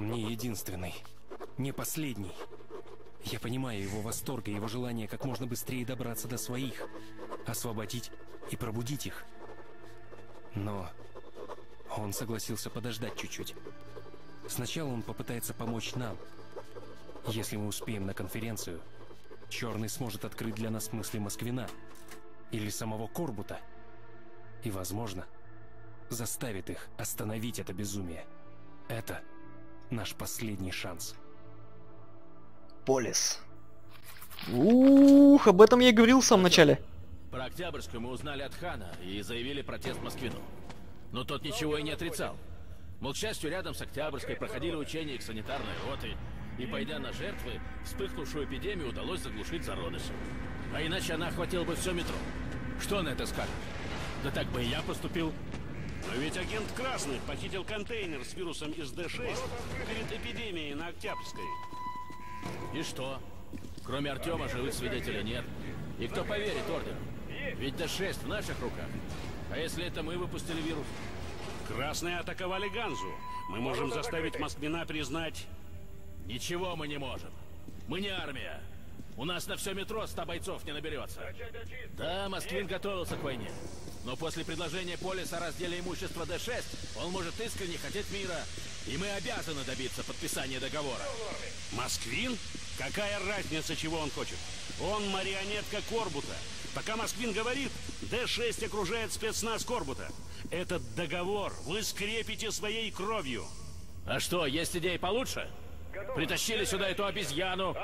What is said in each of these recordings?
Он не единственный, не последний. Я понимаю его восторг и его желание как можно быстрее добраться до своих, освободить и пробудить их. Но он согласился подождать чуть-чуть. Сначала он попытается помочь нам. Если мы успеем на конференцию, Черный сможет открыть для нас мысли Москвина или самого Корбута. И, возможно, заставит их остановить это безумие. Это наш последний шанс. Полис. Ух, об этом я и говорил в самом начале. Про Октябрьскую мы узнали от Хана и заявили протест Москвину. Но тот ничего и не отрицал. Мол, к счастью, рядом с Октябрьской проходили учения их санитарной роты, и, пойдя на жертвы, вспыхнувшую эпидемию удалось заглушить зародыш. А иначе она охватила бы все метро. Что на это скажешь? Да так бы и я поступил. Но ведь агент Красный похитил контейнер с вирусом из Д-6 перед эпидемией на Октябрьской. И что? Кроме Артема живых свидетелей нет. И кто поверит Ордену? Ведь Д-6 в наших руках. А если это мы выпустили вирус? Красные атаковали Ганзу. Мы можем заставить Москвина признать... Ничего мы не можем. Мы не армия. У нас на все метро ста бойцов не наберется. Да, Москвин готовился к войне. Но после предложения Полиса о разделе имущества Д-6, он может искренне хотеть мира. И мы обязаны добиться подписания договора. Москвин? Какая разница, чего он хочет? Он марионетка Корбута. Пока Москвин говорит, Д-6 окружает спецназ Корбута. Этот договор вы скрепите своей кровью. А что, есть идеи получше? Притащили сюда эту обезьяну.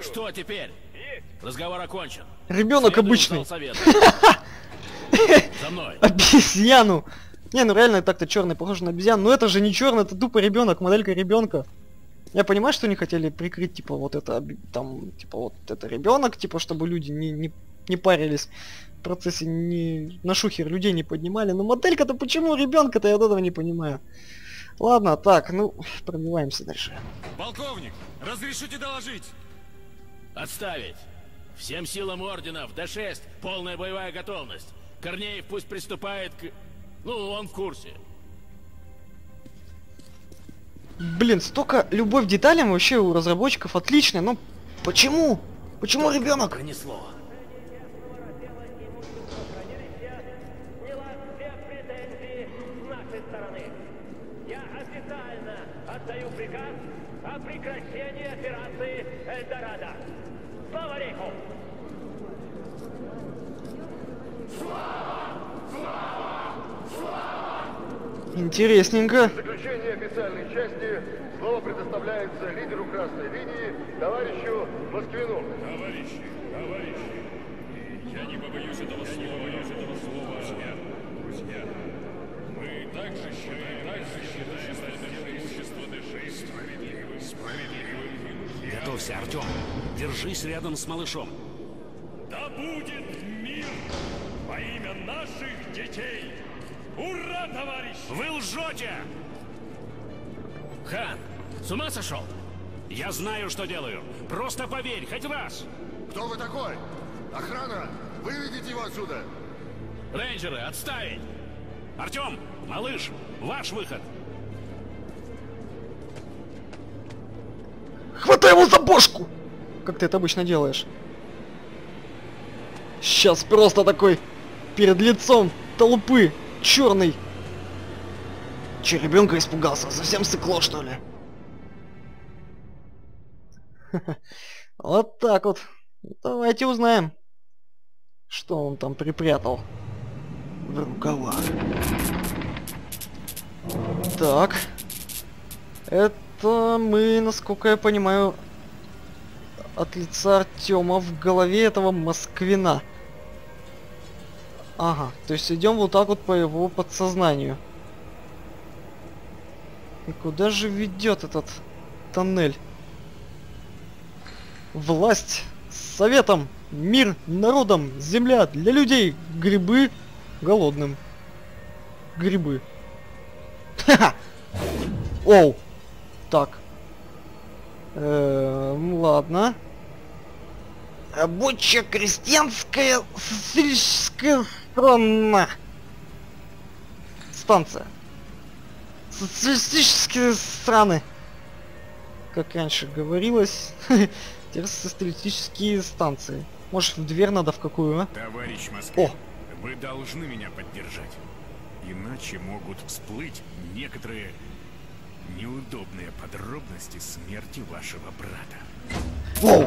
Что теперь? Разговор окончен. Ребенок обычный. За мной. Обезьяну. Не, ну реально так-то черный похож на обезьяну. Но это же не черный, это тупо ребенок, моделька ребенка. Я понимаю, что они хотели прикрыть, типа, вот это, там, типа, вот это ребенок, типа, чтобы люди не, не, не парились в процессе, не, на шухер людей не поднимали. Но моделька-то почему ребенка-то, я вот этого не понимаю. Ладно, так, ну, пробиваемся дальше. Полковник, разрешите доложить? Отставить. Всем силам ордена в Д-6 полная боевая готовность. Корнеев пусть приступает к... Ну, он в курсе. Блин, столько любовь к деталям вообще у разработчиков отличная, но почему? Почему ребенок? Пронесло. сняла все претензии с нашей стороны. Я официально отдаю приказ о прекращении операции Эльдорадо. Слава рейху! Интересненько. В заключение официальной части слово предоставляется лидеру красной линии, товарищу Москвину. Товарищи, товарищи, я не побоюсь этого слова, боюсь этого слова, Готовься, Артем. Держись рядом с малышом. Да будет мир во имя наших детей! Ура, товарищи! Вы лжете! Хан, с ума сошел? Я знаю, что делаю. Просто поверь, хоть раз. Кто вы такой? Охрана! Выведите его отсюда! Рейнджеры, отставить! Артем, малыш, ваш выход. Хватай его за бошку! Как ты это обычно делаешь. Сейчас просто такой перед лицом толпы черный. Че, ребенка испугался? Совсем сыкло, что ли? Вот так вот. Давайте узнаем, что он там припрятал в рукавах. Так. Это мы, насколько я понимаю, от лица Артема в голове этого Москвина. Ага, то есть идем вот так вот по его подсознанию. И куда же ведет этот тоннель? Власть советом, мир народом, земля для людей, грибы голодным. Грибы. Ха-ха! Оу! Так. Эм, ладно. Рабочая крестьянская социалистическая страна. Станция. Социалистические страны. как раньше говорилось, террористические станции. Может, в дверь надо в какую, а? Товарищ Москвин, О! Вы должны меня поддержать. Иначе могут всплыть некоторые неудобные подробности смерти вашего брата. Воу!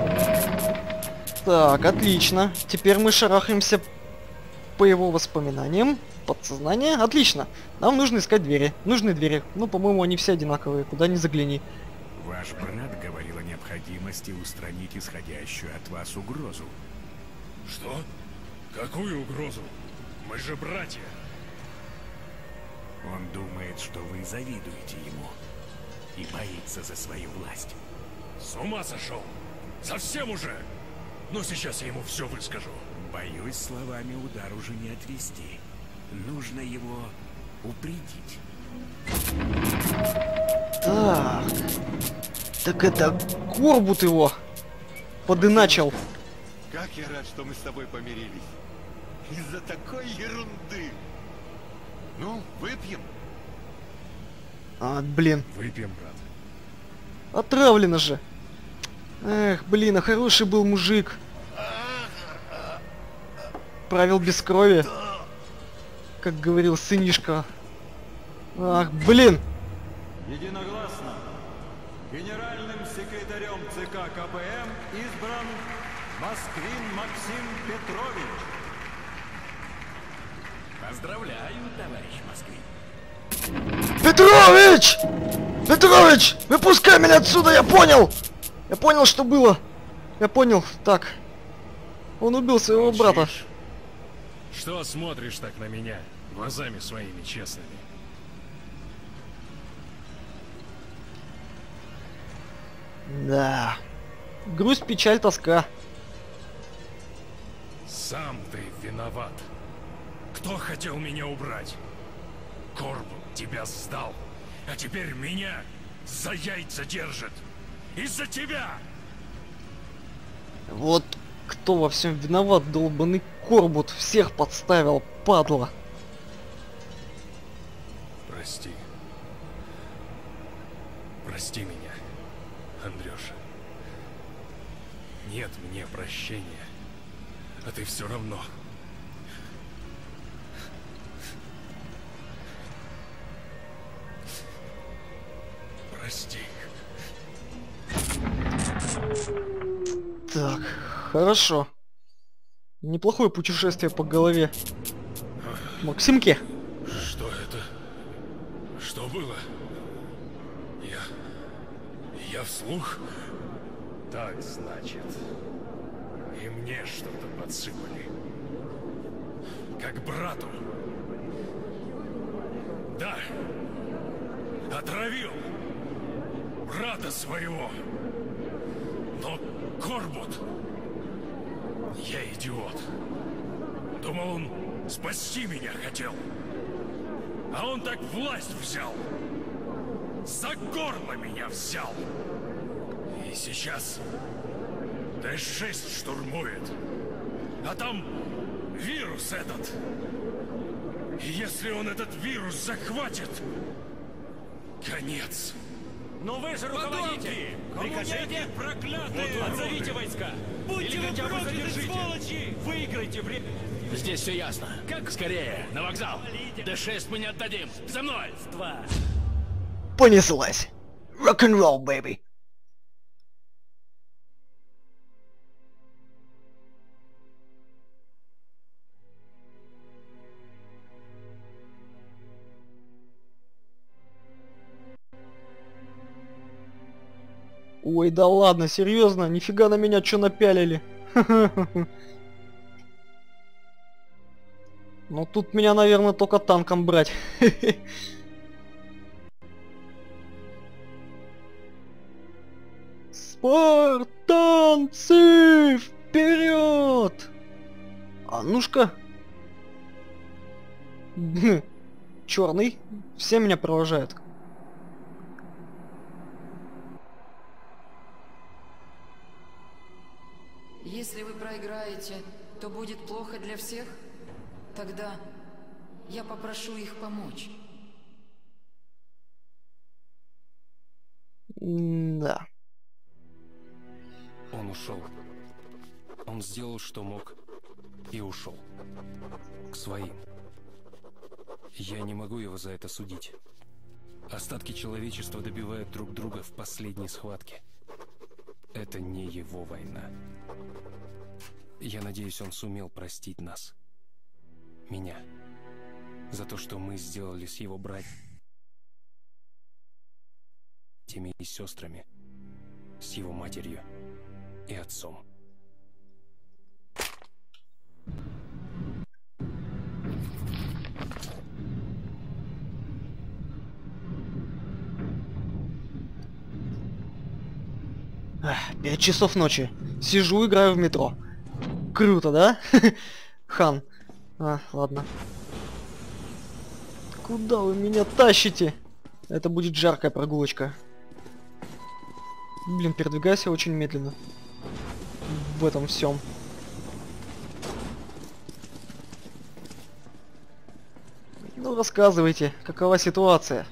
Так, отлично. Теперь мы шарахаемся по его воспоминаниям. Подсознание. Отлично. Нам нужно искать двери. Нужны двери. Ну, по-моему, они все одинаковые. Куда ни загляни. Ваш брат говорил о необходимости устранить исходящую от вас угрозу. Что? Какую угрозу? Мы же братья. Он думает, что вы завидуете ему и боится за свою власть. С ума сошел? Совсем уже? Ну, сейчас я ему все выскажу. Боюсь, словами удар уже не отвести. Нужно его упредить. Так. Так это Корбут его подыначил. Как я рад, что мы с тобой помирились. Из-за такой ерунды. Ну, выпьем. А, блин. Выпьем, брат. Отравлено же. Эх, блин, а хороший был мужик. Правил без крови. Как говорил сынишка. Ах, блин. Единогласно генеральным секретарем ЦК КПМ избран Москвин Максим Петрович. Поздравляю, товарищ Москвин. Петрович! Петрович! Выпускай меня отсюда, я понял! Я понял, что было. Я понял. Так. Он убил своего брата. Молчишь? Что смотришь так на меня, глазами своими честными? Да. Грусть, печаль, тоска. Сам ты виноват. Кто хотел меня убрать? Корбут тебя сдал, а теперь меня за яйца держит. Из-за тебя! Вот кто во всем виноват, долбанный Корбут. Всех подставил, падла. Прости. Прости меня, Андрюша. Нет мне прощения, а ты все равно. Прости. Так, хорошо. Неплохое путешествие по голове. Максимки. Что это? Что было? Я... Я вслух? Так, значит. И мне что-то подсыпали. Как брату. Да. Отравил. Брата своего. Но Корбут... Я идиот. Думал, он спасти меня хотел. А он так власть взял. За горло меня взял. И сейчас Д-6 штурмует. А там вирус этот. И если он этот вирус захватит, конец. Но вы же руководитель! Прикажите! проклятые! Отзовите войска! Будьте Или хотя бы задержите! сволочи! Выиграйте время! Здесь все ясно. Как скорее, на вокзал. Д-6 мы не отдадим. За мной! Два! Понеслась. Рок-н-ролл, бэйби. Ой, да ладно, серьезно, нифига на меня что напялили. Ну тут меня, наверное, только танком брать. Спартанцы, вперед! А ну-ка. Черный, все меня провожают. Если вы проиграете, то будет плохо для всех? Тогда я попрошу их помочь. Да. Он ушел. Он сделал, что мог, и ушел. К своим. Я не могу его за это судить. Остатки человечества добивают друг друга в последней схватке. Это не его война. Я надеюсь, он сумел простить нас. Меня. За то, что мы сделали с его братьями и сестрами. С его матерью и отцом. Ах, Пять часов ночи. Сижу, играю в метро. Круто, да? Хан. А, ладно. Куда вы меня тащите? Это будет жаркая прогулочка. Блин, передвигайся очень медленно. В этом всем. Ну, рассказывайте, какова ситуация?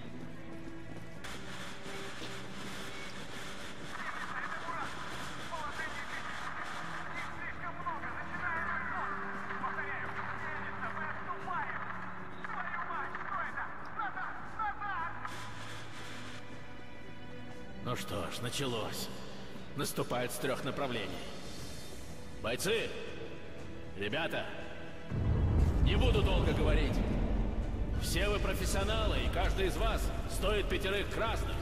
Наступает с трех направлений. Бойцы! Ребята! Не буду долго говорить. Все вы профессионалы, и каждый из вас стоит пятерых красных.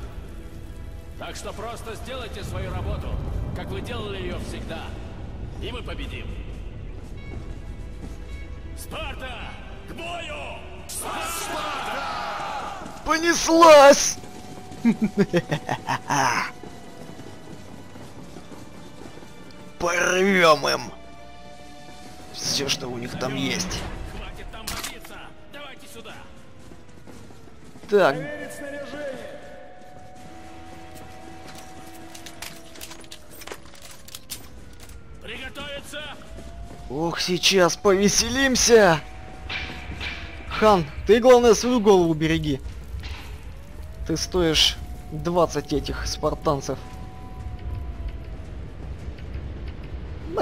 Так что просто сделайте свою работу, как вы делали ее всегда. И мы победим. Спарта! К бою! Понеслась! Порвем им! Все, что у них там есть. Так, Приготовиться! ох, сейчас повеселимся! Хан, ты главное свою голову береги. Ты стоишь 20 этих спартанцев.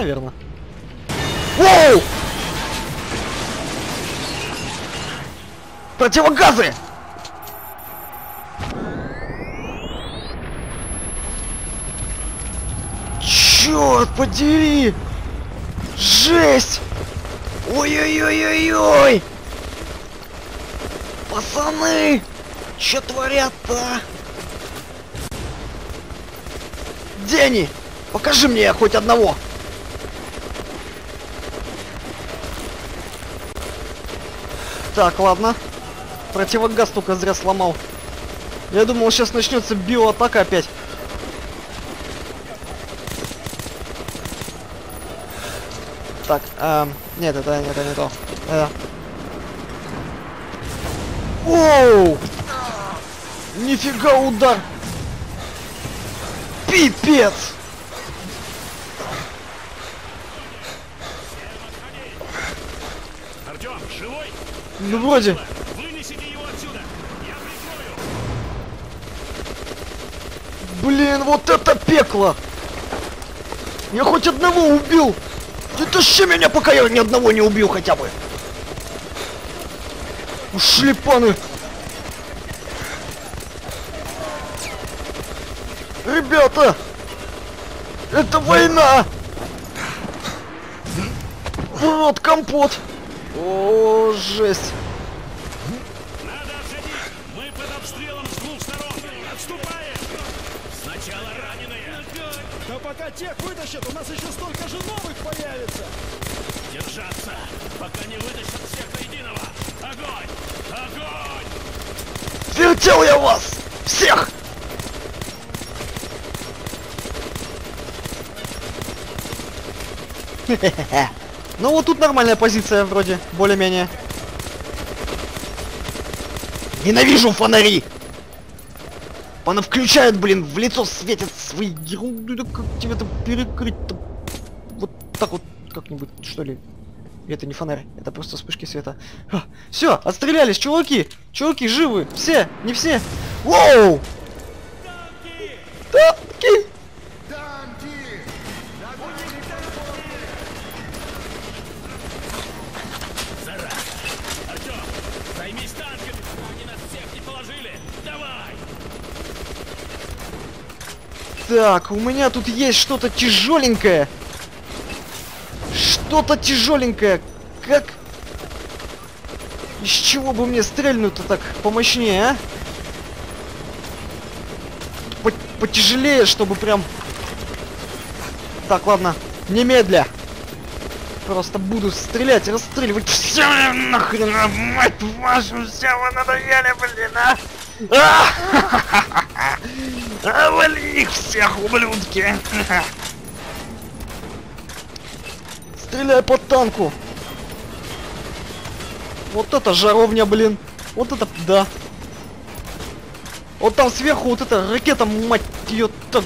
Наверное. Воу! Противогазы! Черт подери! Жесть! Ой-ой-ой-ой-ой! Пацаны! Че творят-то? Дени! Покажи мне хоть одного! Так, ладно. Противогаз только зря сломал. Я думал, сейчас начнется биоатака опять. Так, эм, нет, это, это не то. Э. Оу! Нифига удар! Пипец! Артем, живой? Ну вроде. Вынесите его отсюда! Я прикрою! Блин, вот это пекло! Я хоть одного убил! Ты тащи меня, пока я ни одного не убил хотя бы! Ушли паны! Ребята! Это война! Вот компот! О, жесть! Надо отходить! Мы под обстрелом с двух сторон! Отступаем! Сначала раненые! Но пока тех вытащат, у нас еще столько же новых появится. Держаться! Пока не вытащат всех до единого! Огонь! Огонь! Вертел я вас! Всех! Хе-хе-хе. Ну вот тут нормальная позиция вроде, более-менее. Ненавижу фонари! Она включает, блин, в лицо светит свои ерунды, да как тебе это перекрыть-то? Вот так вот как-нибудь, что ли? Это не фонарь, это просто вспышки света. Все, отстрелялись, чуваки! Чуваки, живы! Все, не все! Воу! Танки! Так, у меня тут есть что-то тяжеленькое. Что-то тяжеленькое. Как... Из чего бы мне стрельнуть-то так помощнее, а? По потяжелее, чтобы прям... Так, ладно. Немедля. Просто буду стрелять, расстреливать. Все нахрен, а, мать вашу, все вы надоели, блин, а! А, а вали их всех, ублюдки! Стреляй по танку! Вот это жаровня, блин! Вот это, да! Вот там сверху вот эта ракета, мать ее, так...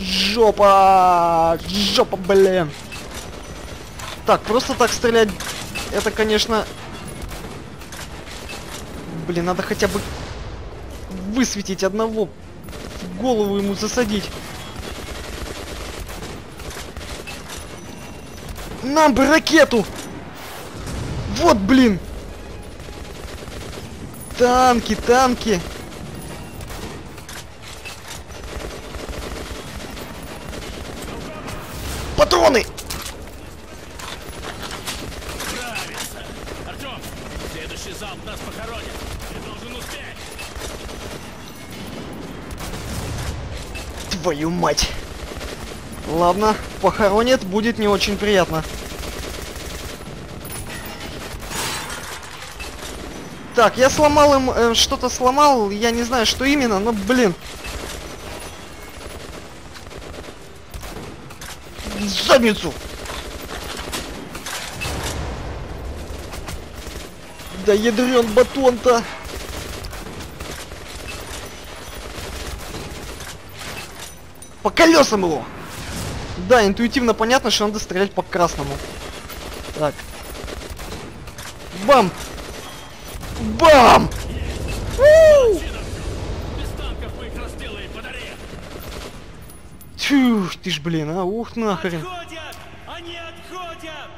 Жопа! Жопа, блин! Так, просто так стрелять, это, конечно... Блин, надо хотя бы высветить одного, голову ему засадить. Нам бы ракету! Вот, блин! Танки, танки! Патроны! Нравится. Артем, следующий залп нас похоронит. Ты должен успеть. Твою мать! Ладно, похоронит, будет не очень приятно. Так, я сломал им, э, что-то сломал, я не знаю, что именно, но, блин. Задницу! Да ядрен батон-то! По колесам его! Да, интуитивно понятно, что надо стрелять по красному. Так. Бам! Бам! Тьфу, ты ж, блин, а, ух нахрен. Отходят! Они отходят!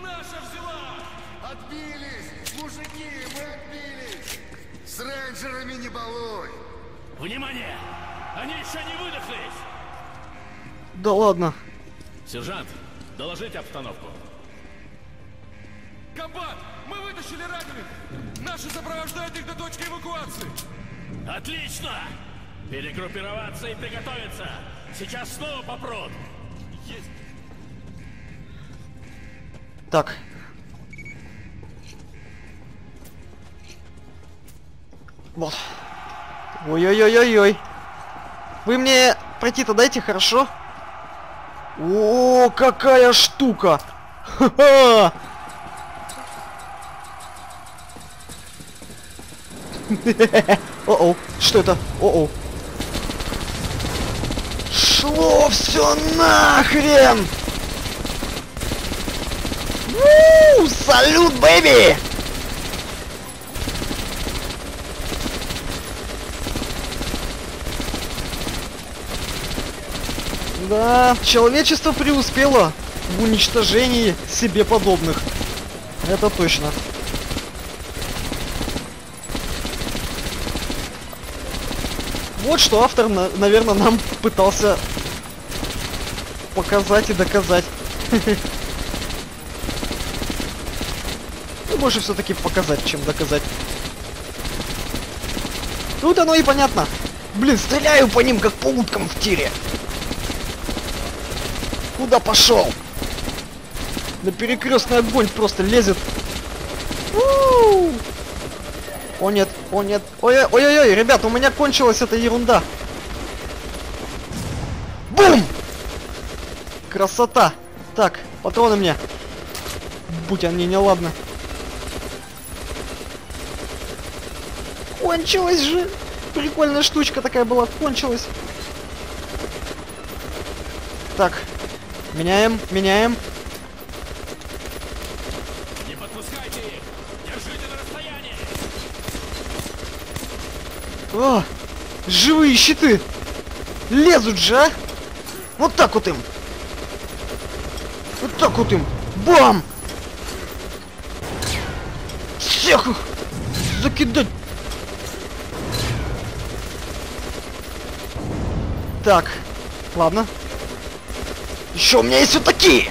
Наша взяла! Отбились! Мужики, мы отбились! С рейнджерами не балуй! Внимание! Они еще не выдохлись! Да ладно. Сержант, доложить обстановку. Комбат! Мы вытащили раненых! Наши сопровождают их до точки эвакуации! Отлично! Перегруппироваться и приготовиться! Сейчас снова попрут! Есть! Так. Вот. Ой-ой-ой-ой-ой. Вы мне пройти-то дайте, хорошо? О, какая штука! Ха-ха! О-о, что это? О-о. Шло все нахрен! У, салют, бэби! Да, человечество преуспело в уничтожении себе подобных. Это точно. Вот что автор, наверное, нам пытался показать и доказать. Ну, больше все-таки показать, чем доказать. Тут оно и понятно. Блин, стреляю по ним, как по уткам в тире. Куда пошел? На перекрестный огонь просто лезет. У-у-у! О нет, о нет. Ой-ой-ой, ребят, у меня кончилась эта ерунда. Бум! Красота. Так, патроны мне. Будь они неладно. Кончилась же. Прикольная штучка такая была, кончилась. Так, меняем, меняем. Не подпускайте их! Держите на расстоянии! О, живые щиты! Лезут же, а! Вот так вот им! Вот так вот им! Бам! Всех их закидать! Так, ладно. Еще у меня есть вот такие!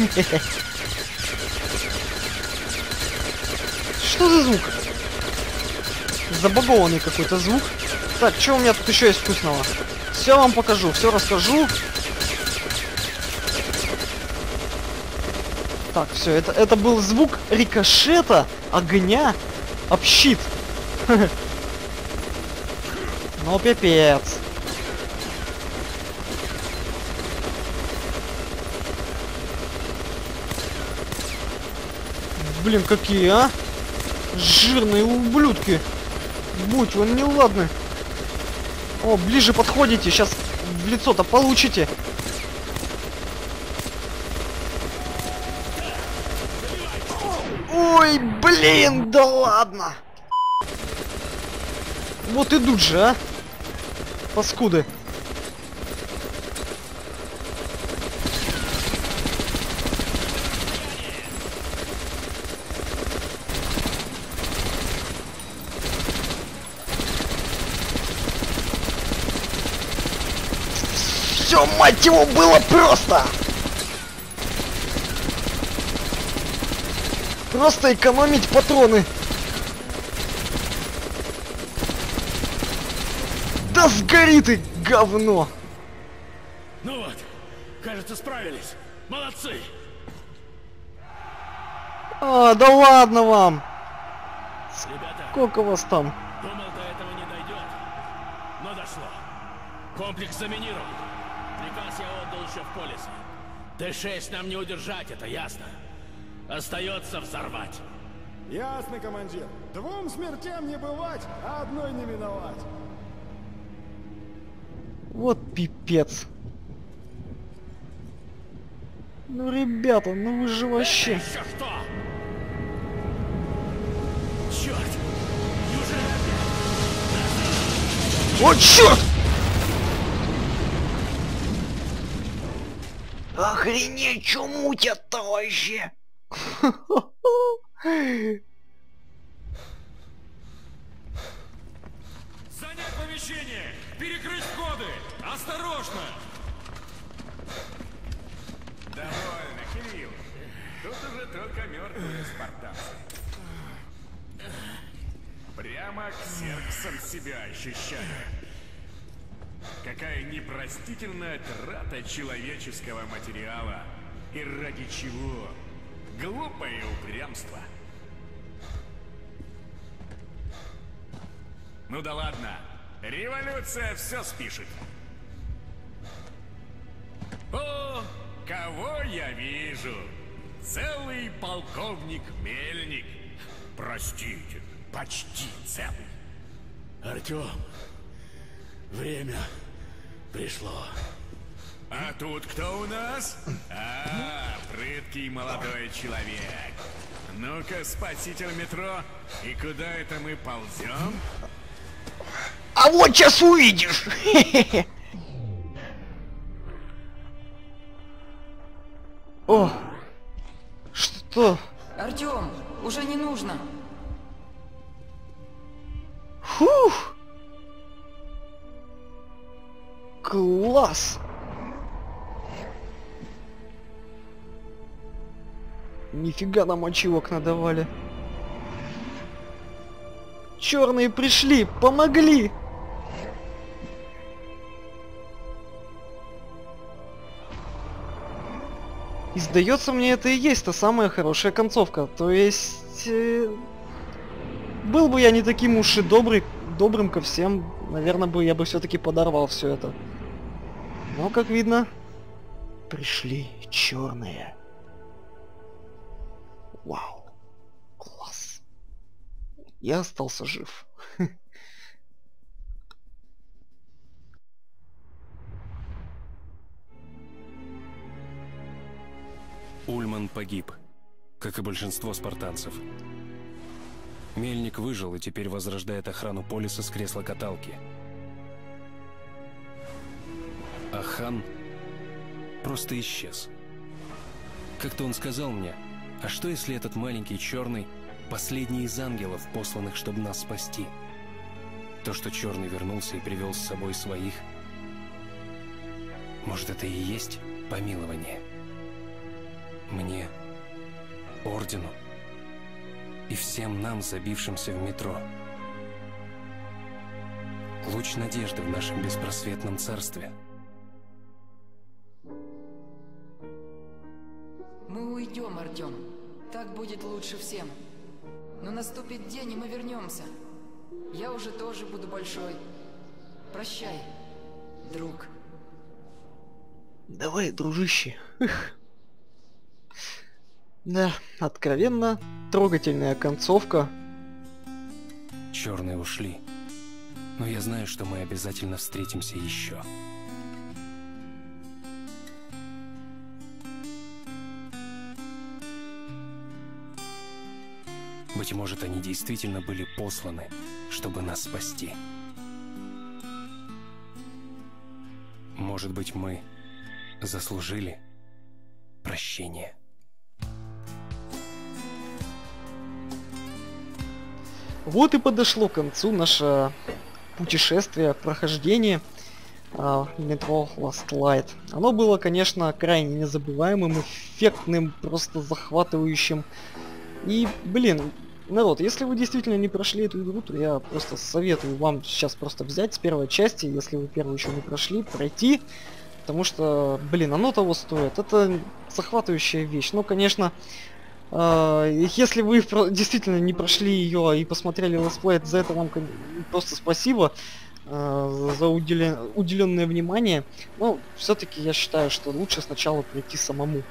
Что за звук? Забагованный какой-то звук. Так, что у меня тут еще есть вкусного? Все вам покажу, все расскажу. Так, все, это, это был звук рикошета, огня, об щит. Ну, пипец. Блин, какие, а? Жирные ублюдки. Будь вы неладны. О, ближе подходите, сейчас в лицо-то получите. Ой, блин, да ладно. Вот идут же, а. Паскуды. Все, мать его, было просто! Просто экономить патроны. Да сгори ты, говно! Ну вот, кажется, справились. Молодцы! А, да ладно вам! Ребята, Сколько вас там? думал, до этого не дойдет. Но дошло. Комплекс заминирован. Приказ я отдал еще в полисе. Т-6 нам не удержать, это ясно. Остается взорвать. Ясно, командир. Двум смертям не бывать, а одной не миновать. Вот пипец. Ну, ребята, ну вы же вообще... Еще что? Черт! Неужели О, черт! Охренеть, что мутят-то вообще? Занять помещение! Перекрыть входы! Осторожно! Довольно, Кирилл. Тут уже только мертвые спартанцы. Прямо сердцем себя ощущаю. Какая непростительная трата человеческого материала. И ради чего? Глупое упрямство. Ну да ладно. Революция все спишет. О, кого я вижу? Целый полковник Мельник. Простите, почти целый. Артем, время пришло. А тут кто у нас? А, прыткий молодой человек. Ну-ка, спаситель метро, и куда это мы ползем? А вот сейчас увидишь! Нифига нам очилок надавали. Черные пришли, помогли! И сдается мне, это и есть та самая хорошая концовка. То есть... э, был бы я не таким уж и добрый, добрым ко всем, наверное, бы я бы все-таки подорвал все это. Но, как видно, пришли черные. Вау. Класс. Я остался жив. Ульман погиб, как и большинство спартанцев. Мельник выжил и теперь возрождает охрану полиса с кресла каталки. А хан просто исчез. Как-то он сказал мне, А что если этот маленький черный последний из ангелов, посланных, чтобы нас спасти? То, что черный вернулся и привел с собой своих, может, это и есть помилование? Мне, ордену и всем нам, забившимся в метро. Луч надежды в нашем беспросветном царстве. Так будет лучше всем. Но наступит день, и мы вернемся. Я уже тоже буду большой. Прощай, друг. Давай, дружище. Эх. Да, откровенно трогательная концовка. Черные ушли. Но я знаю, что мы обязательно встретимся еще. Быть может, они действительно были посланы, чтобы нас спасти. Может быть, мы заслужили прощение. Вот и подошло к концу наше путешествие, прохождение а, метро Last Light. Оно было, конечно, крайне незабываемым, эффектным, просто захватывающим. И, блин, народ, если вы действительно не прошли эту игру, то я просто советую вам сейчас просто взять с первой части, если вы первую еще не прошли, пройти. Потому что, блин, оно того стоит. Это захватывающая вещь. Ну, конечно, э, если вы действительно не прошли ее и посмотрели летсплей, за это вам просто спасибо э, за уделен... уделенное внимание. Но все-таки я считаю, что лучше сначала пройти самому.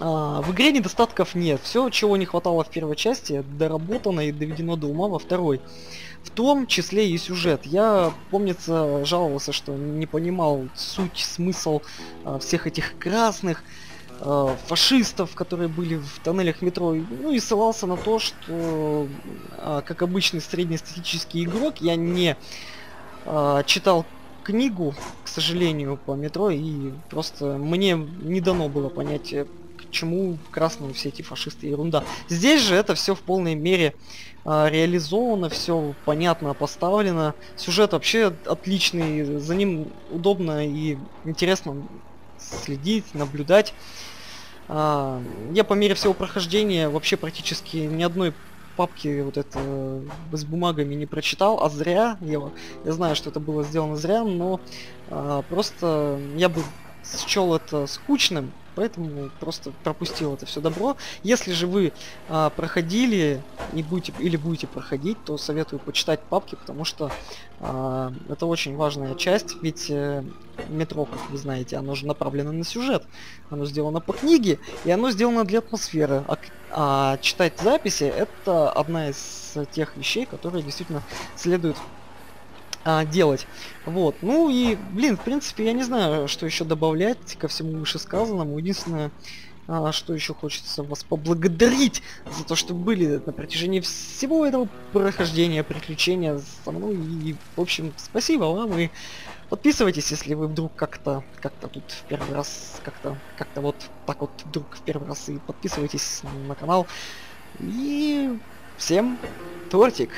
А, в игре недостатков нет. Все, чего не хватало в первой части, доработано и доведено до ума во второй. В том числе и сюжет. Я, помнится, жаловался, что не понимал суть, смысл а, всех этих красных а, фашистов, которые были в тоннелях метро. Ну и ссылался на то, что, а, как обычный среднестатистический игрок, я не а, читал книгу, к сожалению, по метро, и просто мне не дано было понять, э, чему красные все эти фашисты ерунда. Здесь же это все в полной мере а, реализовано, все понятно поставлено. Сюжет вообще отличный, за ним удобно и интересно следить, наблюдать. А, я по мере всего прохождения вообще практически ни одной папки вот это с бумагами не прочитал, а зря. Я, я знаю, что это было сделано зря, но а, просто я бы счел это скучным, поэтому просто пропустил это все добро. Если же вы а, проходили и будете или будете проходить, то советую почитать папки, потому что а, это очень важная часть, ведь э, метро, как вы знаете, оно же направлено на сюжет, оно сделано по книге и оно сделано для атмосферы. А, а читать записи это одна из тех вещей, которые действительно следует а, делать. Вот. Ну и, блин, в принципе, я не знаю, что еще добавлять ко всему вышесказанному. Единственное, а, что еще хочется вас поблагодарить за то, что были на протяжении всего этого прохождения, приключения со мной. И, в общем, спасибо вам и подписывайтесь, если вы вдруг как-то, как-то тут в первый раз, как-то, как-то вот так вот вдруг в первый раз и подписывайтесь на канал. И всем тортик!